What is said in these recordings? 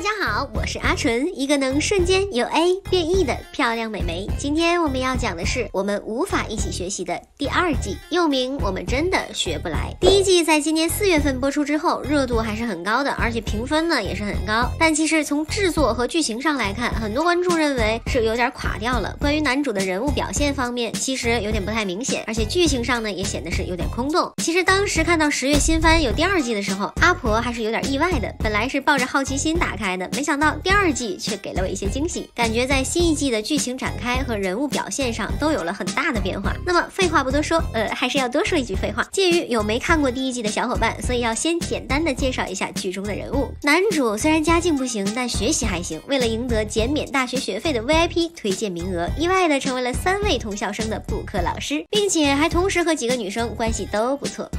大家好，我是阿纯，一个能瞬间由 A 变 E 的漂亮美眉。今天我们要讲的是我们无法一起学习的第二季，又名我们真的学不来。第一季在今年四月份播出之后，热度还是很高的，而且评分呢也是很高。但其实从制作和剧情上来看，很多观众认为是有点垮掉了。关于男主的人物表现方面，其实有点不太明显，而且剧情上呢也显得是有点空洞。其实当时看到十月新番有第二季的时候，阿婆还是有点意外的。本来是抱着好奇心打开没想到第二季却给了我一些惊喜，感觉在新一季的剧情展开和人物表现上都有了很大的变化。那么废话不多说，呃，还是要多说一句废话。鉴于有没看过第一季的小伙伴，所以要先简单的介绍一下剧中的人物。男主虽然家境不行，但学习还行。为了赢得减免大学学费的 VIP 推荐名额，意外的成为了三位同校生的补课老师，并且还同时和几个女生关系都不错。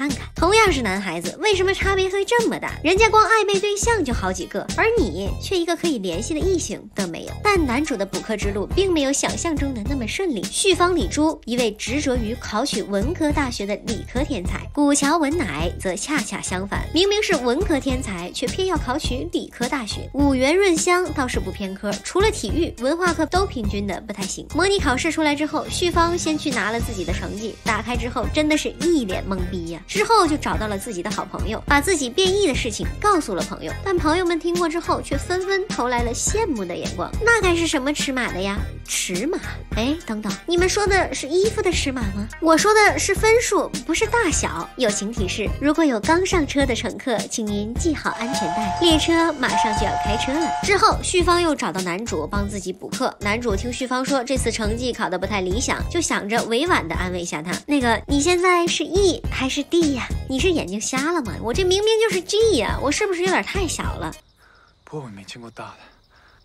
看看，同样是男孩子，为什么差别会这么大？人家光暧昧对象就好几个，而你却一个可以联系的异性都没有。但男主的补课之路并没有想象中的那么顺利。旭方李珠，一位执着于考取文科大学的理科天才；古桥文乃则恰恰相反，明明是文科天才，却偏要考取理科大学。五原润香倒是不偏科，除了体育，文化课都平均的不太行。模拟考试出来之后，旭方先去拿了自己的成绩，打开之后真的是一脸懵逼呀。之后就找到了自己的好朋友，把自己变异的事情告诉了朋友，但朋友们听过之后却纷纷投来了羡慕的眼光。那该是什么尺码的呀？尺码？哎，等等，你们说的是衣服的尺码吗？我说的是分数，不是大小。友情提示：如果有刚上车的乘客，请您系好安全带，列车马上就要开车了。之后，旭芳又找到男主帮自己补课。男主听旭芳说这次成绩考得不太理想，就想着委婉的安慰一下他。那个，你现在是 E 还是 D？呀，你是眼睛瞎了吗？我这明明就是 G 呀，我是不是有点太小了？不过我没见过大的，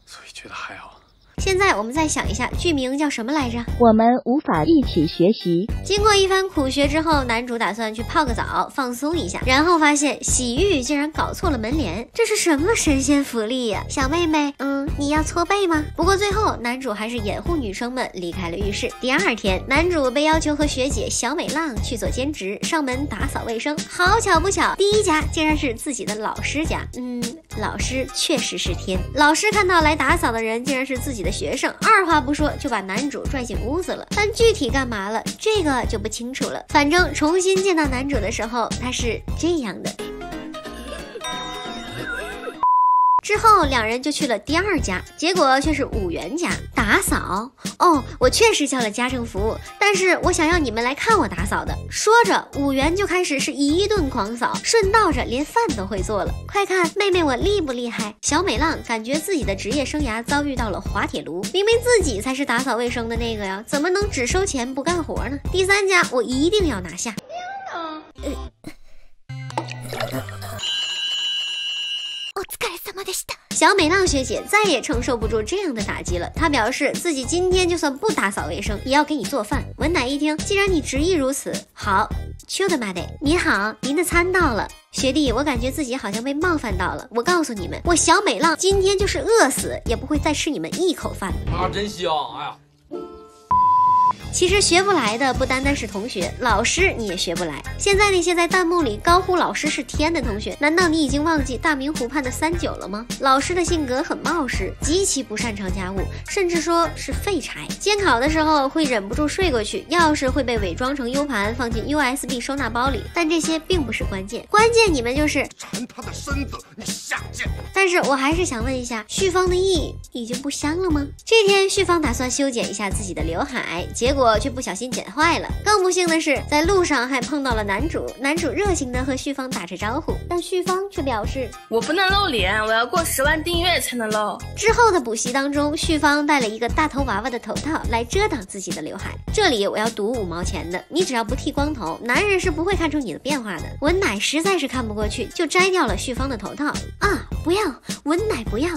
所以觉得还好。现在我们再想一下，剧名叫什么来着？我们无法一起学习。经过一番苦学之后，男主打算去泡个澡，放松一下，然后发现洗浴竟然搞错了门帘，这是什么神仙福利呀？小妹妹，嗯，你要搓背吗？不过最后男主还是掩护女生们离开了浴室。第二天，男主被要求和学姐小美浪去做兼职，上门打扫卫生。好巧不巧，第一家竟然是自己的老师家。嗯，老师确实是天。老师看到来打扫的人竟然是自己。的学生二话不说就把男主拽进屋子了，但具体干嘛了，这个就不清楚了。反正重新见到男主的时候，他是这样的。之后两人就去了第二家，结果却是五元家打扫。哦，我确实叫了家政服务，但是我想要你们来看我打扫的。说着，五元就开始是一顿狂扫，顺道着连饭都会做了。快看，妹妹我厉不厉害？小美浪感觉自己的职业生涯遭遇到了滑铁卢，明明自己才是打扫卫生的那个呀，怎么能只收钱不干活呢？第三家我一定要拿下。叮 咚小美浪学姐再也承受不住这样的打击了，她表示自己今天就算不打扫卫生，也要给你做饭。文奶一听，既然你执意如此，好，秋的妈的，你好，您的餐到了。学弟，我感觉自己好像被冒犯到了。我告诉你们，我小美浪今天就是饿死，也不会再吃你们一口饭。啊，真香！哎呀。其实学不来的不单单是同学，老师你也学不来。现在那些在弹幕里高呼老师是天的同学，难道你已经忘记大明湖畔的三九了吗？老师的性格很冒失，极其不擅长家务，甚至说是废柴。监考的时候会忍不住睡过去，钥匙会被伪装成 U 盘放进 USB 收纳包里。但这些并不是关键，关键你们就是馋他的身子，你下贱。但是我还是想问一下，旭芳的意已经不香了吗？这天旭芳打算修剪一下自己的刘海，结果。却不小心剪坏了。更不幸的是，在路上还碰到了男主。男主热情的和旭芳打着招呼，但旭芳却表示：“我不能露脸，我要过十万订阅才能露。”之后的补习当中，旭芳戴了一个大头娃娃的头套来遮挡自己的刘海。这里我要赌五毛钱的，你只要不剃光头，男人是不会看出你的变化的。文乃实在是看不过去，就摘掉了旭芳的头套。啊，不要，文乃不要。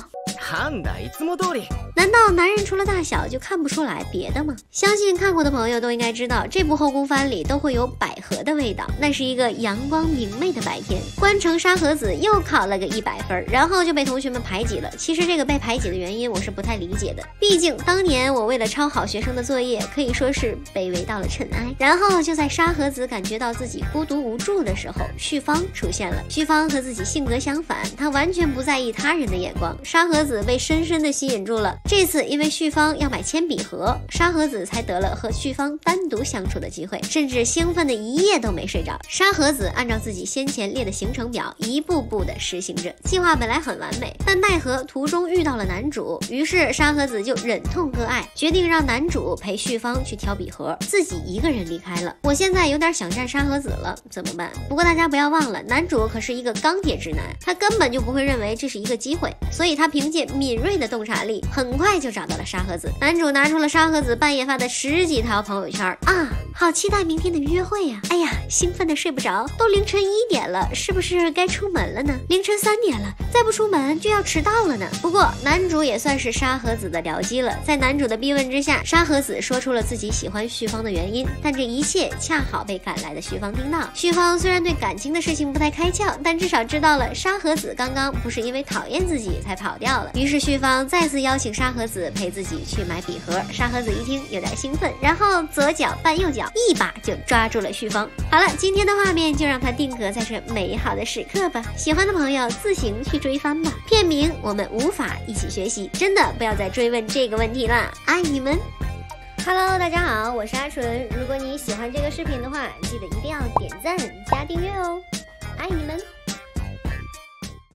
なんだいつも通り难道男人除了大小就看不出来别的吗？相信看过的朋友都应该知道，这部后宫番里都会有百合的味道。那是一个阳光明媚的白天，关城沙河子又考了个一百分，然后就被同学们排挤了。其实这个被排挤的原因我是不太理解的，毕竟当年我为了抄好学生的作业，可以说是卑微到了尘埃。然后就在沙河子感觉到自己孤独无助的时候，旭芳出现了。旭芳和自己性格相反，她完全不在意他人的眼光。沙 河子被深深的吸引住了。这次因为旭芳要买铅笔盒，沙河子才得了和旭芳单独相处的机会，甚至兴奋的一夜都没睡着。沙河子按照自己先前列的行程表，一步步的实行着。计划本来很完美，但奈何途中遇到了男主，于是沙河子就忍痛割爱，决定让男主陪旭芳去挑笔盒，自己一个人离开了。我现在有点想占沙河子了，怎么办？不过大家不要忘了，男主可是一个钢铁直男，他根本就不会认为这是一个机会，所以他凭借敏锐的洞察力，很快就。找到了沙河子，男主拿出了沙河子半夜发的十几条朋友圈啊，好期待明天的约会呀！哎呀，兴奋的睡不着，都凌晨一点了，是不是该出门了呢？凌晨三点了，再不出门就要迟到了呢。不过男主也算是沙河子的僚机了，在男主的逼问之下，沙河子说出了自己喜欢旭芳的原因，但这一切恰好被赶来的旭芳听到。旭芳虽然对感情的事情不太开窍，但至少知道了沙河子刚刚不是因为讨厌自己才跑掉了。于是旭芳再次邀请沙河子。陪自己去买笔盒，沙河子一听有点兴奋，然后左脚绊右脚，一把就抓住了旭芳。好了，今天的画面就让它定格在这美好的时刻吧。喜欢的朋友自行去追番吧。片名我们无法一起学习，真的不要再追问这个问题了。爱你们！Hello，大家好，我是阿纯。如果你喜欢这个视频的话，记得一定要点赞加订阅哦。爱你们！